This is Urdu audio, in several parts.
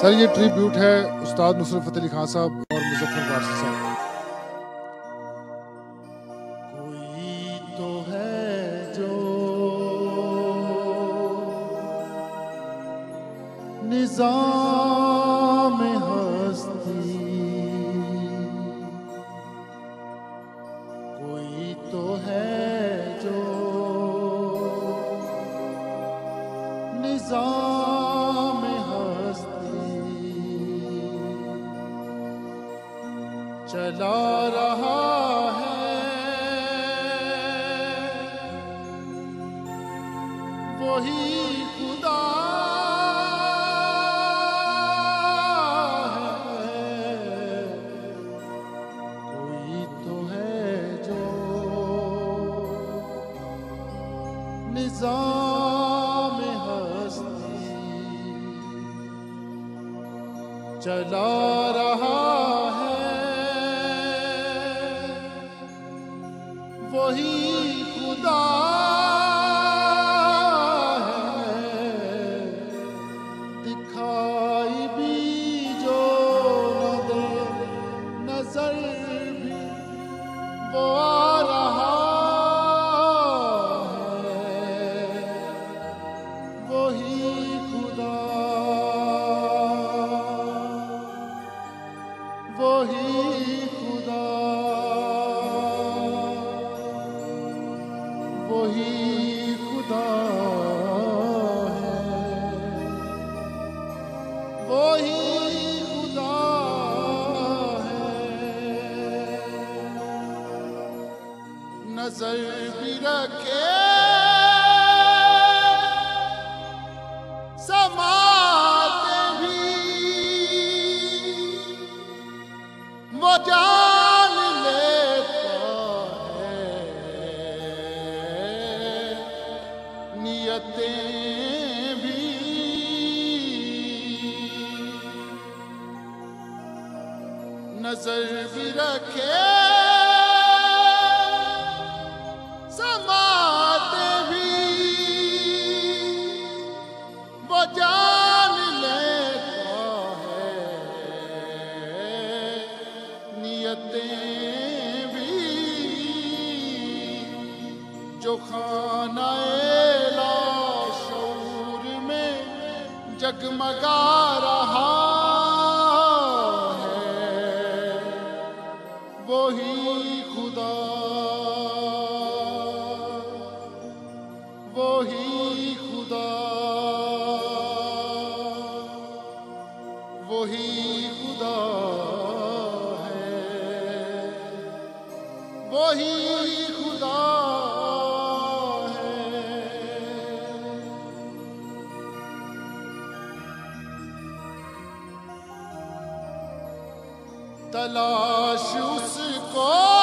سر، یہ ٹریبیوٹ ہے استاد نصرت فتح علی خان صاحب اور مظفر پارسی صاحب۔ کوئی تو ہے جو نظام ہستی۔ کوئی تو ہے جو نظام چلا رہا ہے۔ وہی خدا ہے۔ کوئی تو ہے جو نظام ہستی چلا رہا وہی خدا ہے۔ دکھائی بھی جو دے، نظر بھی وہ آ رہا ہے۔ وہی خدا، وہی نظر بھی رکھے سماتے بھی وہ جان لیتا ہے نیتیں بھی نظر بھی نیتیں بھی جو خانہ شعور میں جگمگا رہا ہے، وہی خدا وہی خدا وہی خدا۔ وہی خدا ہے۔ تلاش اس کو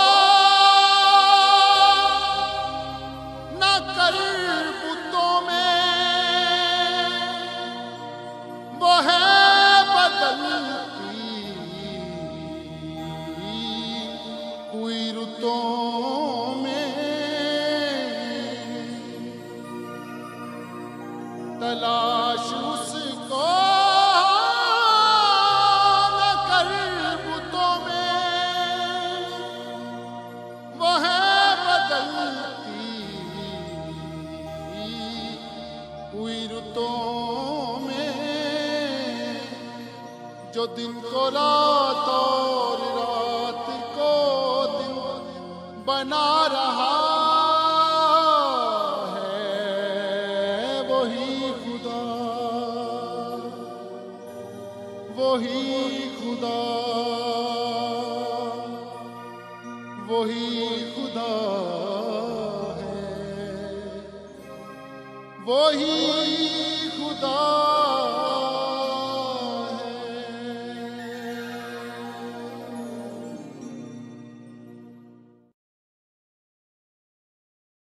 تلاش اس کو نہ کر بتوں میں۔ وہ ہے بدلتی ہوئی رتوں میں۔ جو دن کو رات اور رات کو دن بنا وہی خدا وہی خدا ہے۔ وہی خدا